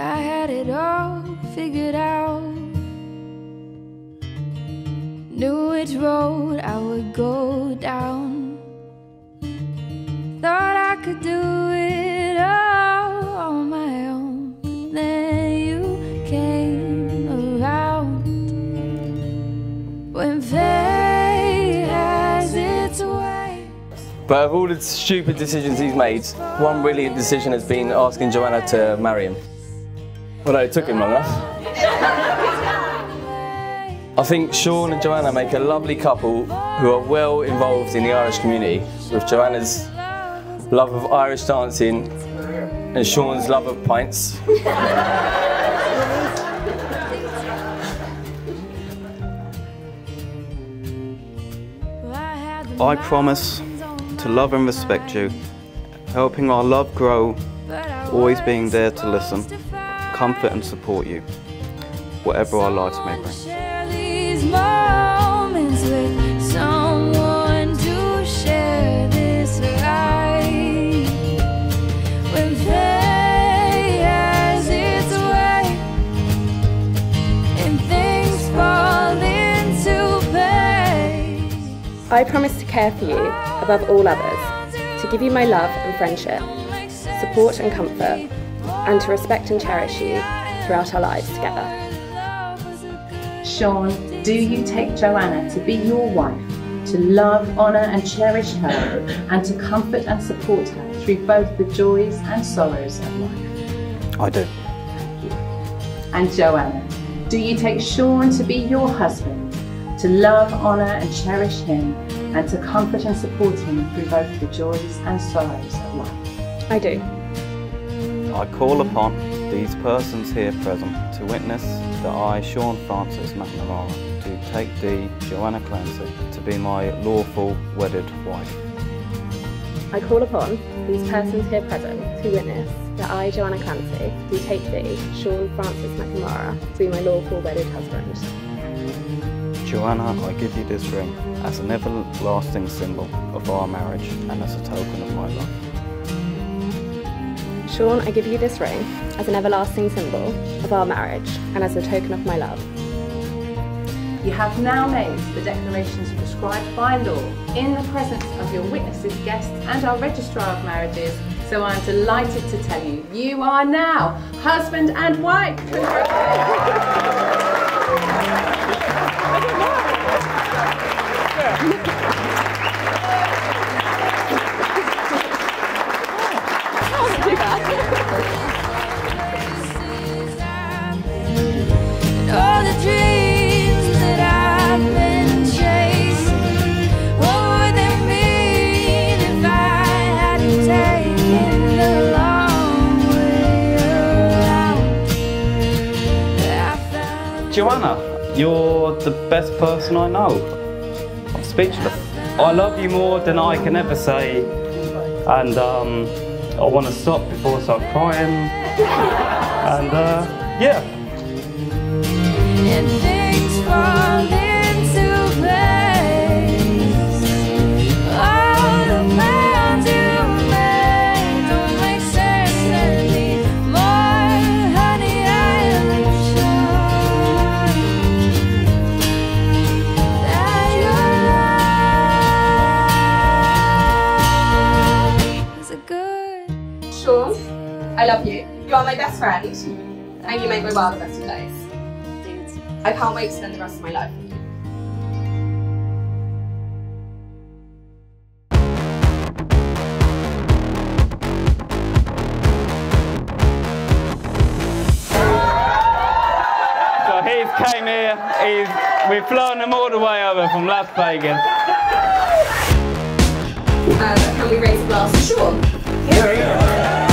I had it all figured out. Knew which road I would go down. Thought I could do it all on my own. But then you came around. When fate has its way. But of all the stupid decisions he's made, one brilliant decision has been asking Joanna to marry him. Although it took him long enough. I think Sean and Joanna make a lovely couple who are well involved in the Irish community, with Joanna's love of Irish dancing and Sean's love of pints. I promise to love and respect you, helping our love grow, always being there to listen, comfort and support you, whatever our lives may bring. Share these moments with someone to share this ride. When fate has its way and things fall into place. I promise to care for you above all others, to give you my love and friendship, support and comfort, and to respect and cherish you throughout our lives together. Sean, do you take Joanna to be your wife, to love, honour, and cherish her, and to comfort and support her through both the joys and sorrows of life? I do. And Joanna, do you take Sean to be your husband, to love, honour, and cherish him, and to comfort and support him through both the joys and sorrows of life? I do. I call upon these persons here present to witness that I, Sean Francis McNamara, do take thee, Joanna Clancy, to be my lawful wedded wife. I call upon these persons here present to witness that I, Joanna Clancy, do take thee, Sean Francis McNamara, to be my lawful wedded husband. Joanna, I give you this ring as an everlasting symbol of our marriage and as a token of my love. Sean, I give you this ring as an everlasting symbol of our marriage and as a token of my love. You have now made the declarations prescribed by law in the presence of your witnesses, guests, and our registrar of marriages. So I'm delighted to tell you, you are now husband and wife. Joanna, you're the best person I know. I'm speechless. I love you more than I can ever say, and um, I want to stop before I start crying. And uh, yeah, love you. You are my best friend, and you make my world a better place. I can't wait to spend the rest of my life with you. so he's came here. He's we've flown him all the way over from Las Vegas. Uh, can we raise a glass to Sean?